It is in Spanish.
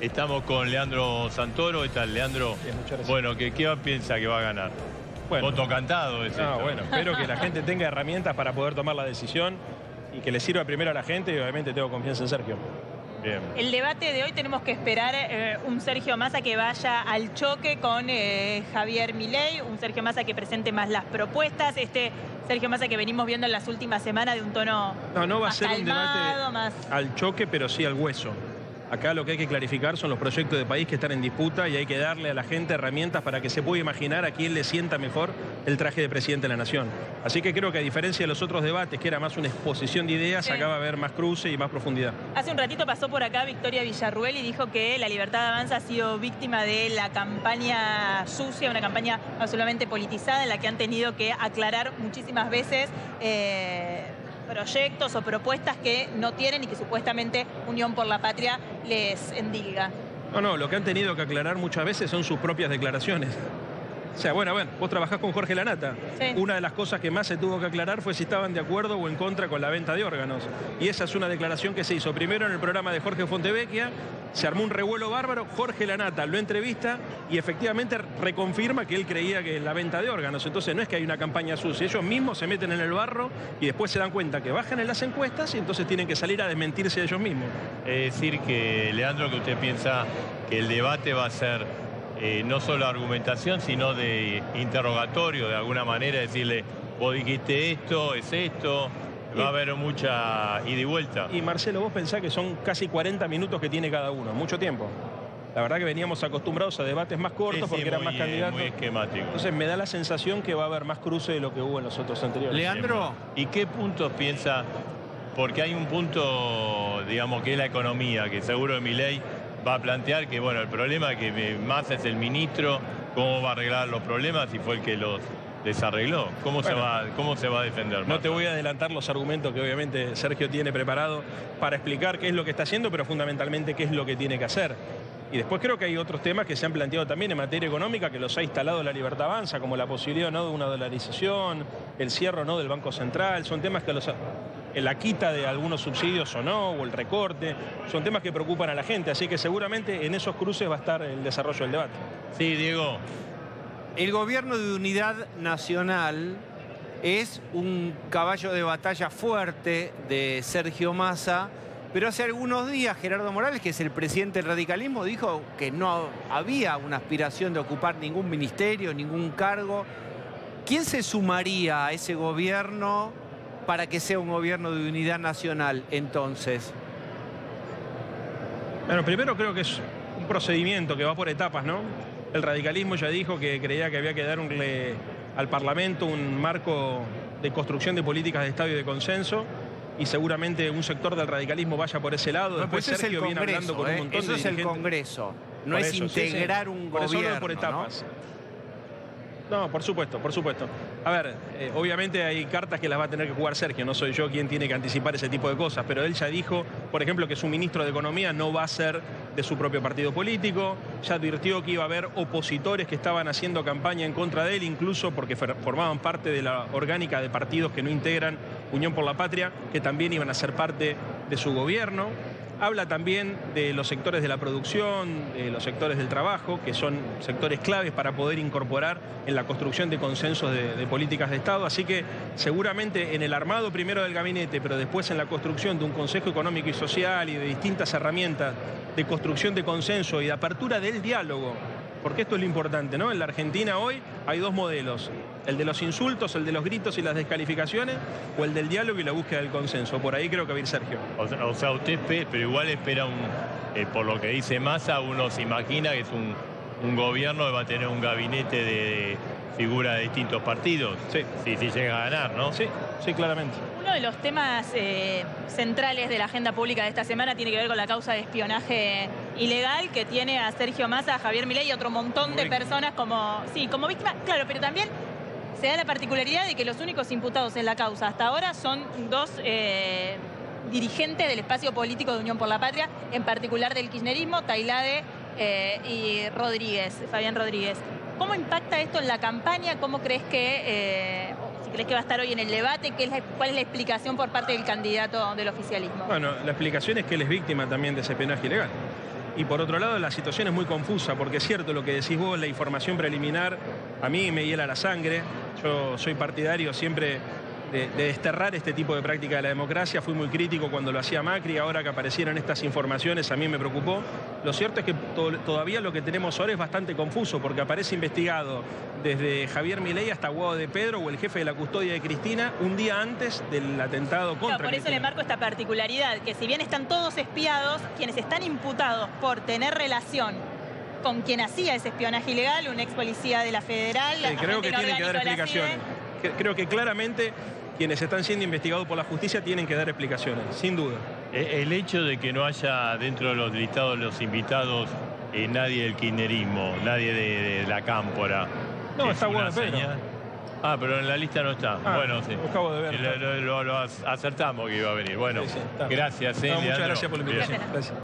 Estamos con Leandro Santoro. ¿Qué tal, Leandro? Bueno, ¿qué, ¿qué piensa que va a ganar? Bueno, Voto cantado es no, esto. bueno, espero que la gente tenga herramientas para poder tomar la decisión y que le sirva primero a la gente y obviamente tengo confianza en Sergio. Bien. El debate de hoy tenemos que esperar eh, un Sergio Massa que vaya al choque con eh, Javier Milei, un Sergio Massa que presente más las propuestas, este Sergio Massa que venimos viendo en las últimas semanas de un tono No, no va a más ser un calmado, debate más... al choque, pero sí al hueso. Acá lo que hay que clarificar son los proyectos de país que están en disputa y hay que darle a la gente herramientas para que se pueda imaginar a quién le sienta mejor el traje de presidente de la nación. Así que creo que a diferencia de los otros debates, que era más una exposición de ideas, Sí. acá va a haber más cruce y más profundidad. Hace un ratito pasó por acá Victoria Villarruel y dijo que la Libertad de Avanza ha sido víctima de la campaña sucia, una campaña absolutamente politizada en la que han tenido que aclarar muchísimas veces eh, proyectos o propuestas que no tienen y que supuestamente Unión por la Patria les endilga. No, no, lo que han tenido que aclarar muchas veces son sus propias declaraciones. O sea, bueno, bueno, vos trabajás con Jorge Lanata. Sí. Una de las cosas que más se tuvo que aclarar fue si estaban de acuerdo o en contra con la venta de órganos. Y esa es una declaración que se hizo primero en el programa de Jorge Fontevecchia, se armó un revuelo bárbaro, Jorge Lanata lo entrevista y efectivamente reconfirma que él creía que la venta de órganos. Entonces no es que hay una campaña sucia, ellos mismos se meten en el barro y después se dan cuenta que bajan en las encuestas y entonces tienen que salir a desmentirse a ellos mismos. Es decir que, Leandro, que usted piensa que el debate va a ser eh, no solo argumentación, sino de interrogatorio, de alguna manera, decirle, vos dijiste esto, es esto, va a haber mucha ida y vuelta. Y Marcelo, vos pensás que son casi 40 minutos que tiene cada uno, mucho tiempo. La verdad que veníamos acostumbrados a debates más cortos Sí, sí, porque eran muy, más candidatos. muy esquemático. Entonces me da la sensación que va a haber más cruce de lo que hubo en los otros anteriores. Leandro, ¿Y qué puntos piensa? Porque hay un punto, digamos, que es la economía, que seguro mi ley va a plantear que, bueno, el problema es que Massa es el ministro, ¿cómo va a arreglar los problemas si fue el que los desarregló? ¿Cómo, se, va, cómo se va a defender? No te voy a adelantar los argumentos que obviamente Sergio tiene preparado para explicar qué es lo que está haciendo, pero fundamentalmente qué es lo que tiene que hacer. Y después creo que hay otros temas que se han planteado también en materia económica que los ha instalado la Libertad Avanza, como la posibilidad no de una dolarización, el cierre no del Banco Central, son temas que los ha- la quita de algunos subsidios o no, o el recorte, son temas que preocupan a la gente, así que seguramente en esos cruces va a estar el desarrollo del debate. Sí, Diego. El gobierno de unidad nacional es un caballo de batalla fuerte de Sergio Massa, pero hace algunos días Gerardo Morales, que es el presidente del radicalismo, dijo que no había una aspiración de ocupar ningún ministerio, ningún cargo. ¿Quién se sumaría a ese gobierno para que sea un gobierno de unidad nacional entonces? Bueno, primero creo que es un procedimiento que va por etapas, ¿no? El radicalismo ya dijo que creía que había que darle al Parlamento un marco de construcción de políticas de Estado y de consenso. Y seguramente un sector del radicalismo vaya por ese lado. No, Después pero eso es el Sergio viene hablando con un ¿eh? montón Eso de es el. Congreso, no Por es eso, sí, sí. integrar un Por eso gobierno. por ¿no? etapas. ¿no? por supuesto, por supuesto. A ver, eh, obviamente hay cartas que las va a tener que jugar Sergio, no soy yo quien tiene que anticipar ese tipo de cosas, pero él ya dijo, por ejemplo, que su ministro de Economía no va a ser de su propio partido político, ya advirtió que iba a haber opositores que estaban haciendo campaña en contra de él, incluso porque formaban parte de la orgánica de partidos que no integran Unión por la Patria, que también iban a ser parte de su gobierno. Habla también de los sectores de la producción, de los sectores del trabajo, que son sectores claves para poder incorporar en la construcción de consensos de, de políticas de Estado. Así que seguramente en el armado primero del gabinete, pero después en la construcción de un Consejo Económico y Social y de distintas herramientas de construcción de consenso y de apertura del diálogo. Porque esto es lo importante, ¿no? En la Argentina hoy hay dos modelos, el de los insultos, el de los gritos y las descalificaciones, o el del diálogo y la búsqueda del consenso. Por ahí creo que va a ir Sergio. O sea, o sea, usted, pero igual espera un, eh, por lo que dice Massa, uno se imagina que es un, un gobierno que va a tener un gabinete de figuras de distintos partidos. Sí. Si, si llega a ganar, ¿no? Sí, sí, claramente. Uno de los temas eh, centrales de la agenda pública de esta semana tiene que ver con la causa de espionaje ilegal que tiene a Sergio Massa, a Javier Milei y otro montón de personas como, sí, como víctimas, claro, pero también se da la particularidad de que los únicos imputados en la causa hasta ahora son dos eh, dirigentes del espacio político de Unión por la Patria, en particular del kirchnerismo, Tailade eh, y Rodríguez, Fabián Rodríguez. ¿Cómo impacta esto en la campaña? ¿Cómo crees que, eh, si crees que va a estar hoy en el debate? ¿Qué es la- ¿Cuál es la explicación por parte del candidato del oficialismo? Bueno, la explicación es que él es víctima también de ese espionaje ilegal. Y por otro lado, la situación es muy confusa, porque es cierto lo que decís vos, la información preliminar, a mí me hiela la sangre. Yo soy partidario siempre de, de, desterrar este tipo de práctica de la democracia. Fui muy crítico cuando lo hacía Macri, ahora que aparecieron estas informaciones a mí me preocupó. Lo cierto es que to todavía lo que tenemos ahora es bastante confuso, porque aparece investigado desde Javier Milei hasta Guado de Pedro o el jefe de la custodia de Cristina un día antes del atentado contra no, por Cristina. eso le marco esta particularidad, que si bien están todos espiados, quienes están imputados por tener relación con quien hacía ese espionaje ilegal, un ex policía de la Federal, sí, creo que tiene que dar explicaciones. Creo que claramente quienes están siendo investigados por la justicia tienen que dar explicaciones, sin duda. El hecho de que no haya dentro de los listados los invitados eh, nadie del kirchnerismo, nadie de, de la cámpora. No, está bueno. Ah, pero en la lista no está. Ah, bueno, sí. Lo acabo de ver. Lo, lo, lo, acertamos que iba a venir. Bueno, sí, sí, gracias. Eh, no, muchas gracias por la invitación. Gracias.